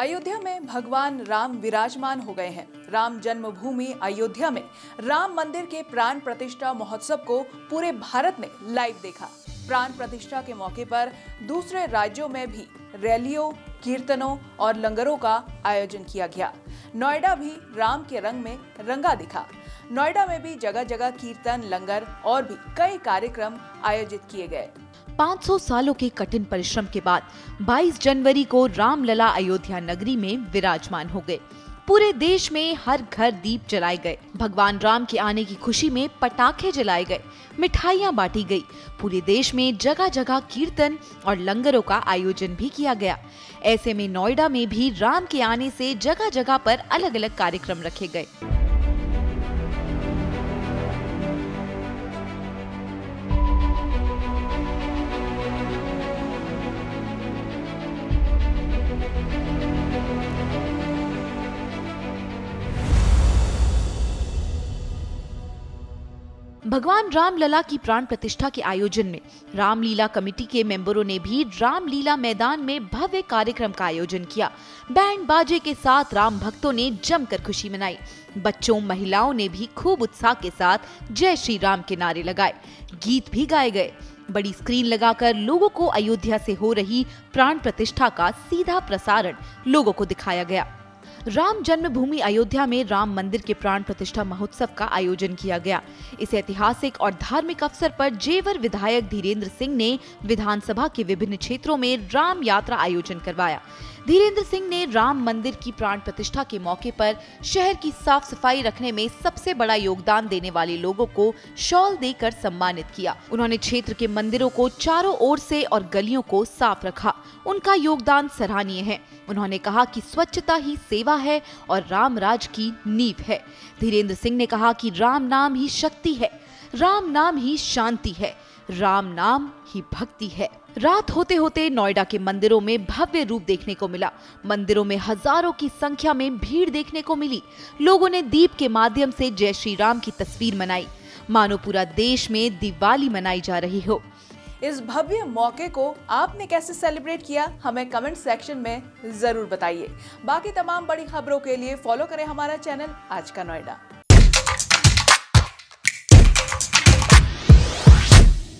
अयोध्या में भगवान राम विराजमान हो गए हैं। राम जन्मभूमि अयोध्या में राम मंदिर के प्राण प्रतिष्ठा महोत्सव को पूरे भारत ने लाइव देखा। प्राण प्रतिष्ठा के मौके पर दूसरे राज्यों में भी रैलियों, कीर्तनों और लंगरों का आयोजन किया गया। नोएडा भी राम के रंग में रंगा दिखा। नोएडा में भी जगह जगह कीर्तन, लंगर और भी कई कार्यक्रम आयोजित किए गए। 500 सालों के कठिन परिश्रम के बाद 22 जनवरी को रामलला अयोध्या नगरी में विराजमान हो गए। पूरे देश में हर घर दीप जलाए गए। भगवान राम के आने की खुशी में पटाखे जलाए गए, मिठाइयाँ बांटी गई। पूरे देश में जगह जगह कीर्तन और लंगरों का आयोजन भी किया गया। ऐसे में नोएडा में भी राम के आने से जगह जगह पर अलग अलग कार्यक्रम रखे गए। भगवान रामलला की प्राण प्रतिष्ठा के आयोजन में रामलीला कमेटी के मेंबरों ने भी रामलीला मैदान में भव्य कार्यक्रम का आयोजन किया। बैंड बाजे के साथ राम भक्तों ने जमकर खुशी मनाई। बच्चों, महिलाओं ने भी खूब उत्साह के साथ जय श्री राम के नारे लगाए। गीत भी गाए गए। बड़ी स्क्रीन लगाकर लोगों को अयोध्या से हो रही प्राण प्रतिष्ठा का सीधा प्रसारण लोगों को दिखाया गया। राम जन्मभूमि अयोध्या में राम मंदिर के प्राण प्रतिष्ठा महोत्सव का आयोजन किया गया। इस ऐतिहासिक और धार्मिक अवसर पर जेवर विधायक धीरेन्द्र सिंह ने विधानसभा के विभिन्न क्षेत्रों में राम यात्रा आयोजन करवाया। धीरेन्द्र सिंह ने राम मंदिर की प्राण प्रतिष्ठा के मौके पर शहर की साफ़ सफ़ाई रखने में सबसे बड़ा योगदान देने वाले लोगों को शॉल देकर सम्मानित किया। उन्होंने क्षेत्र के मंदिरों को चारों ओर से और गलियों को साफ़ रखा। उनका योगदान सराहनीय है। उन्होंने कहा कि स्वच्छता ही सेवा है और राम राज की नींव है। धीरेन्द्र सिंह ने कहा कि राम नाम ही शक्ति है। राम नाम ही शांति है, राम नाम ही भक्ति है। रात होते होते नोएडा के मंदिरों में भव्य रूप देखने को मिला। मंदिरों में हज़ारों की संख्या में भीड़ देखने को मिली। लोगों ने दीप के माध्यम से जय श्री राम की तस्वीर मनाई। मानो पूरा देश में दिवाली मनाई जा रही हो। इस भव्य मौके को आपने कैसे सेलिब्रेट किया, हमें कमेंट सेक्शन में ज़रूर बताइए। बाकी तमाम बड़ी खबरों के लिए फॉलो करें हमारा चैनल आज का नोएडा।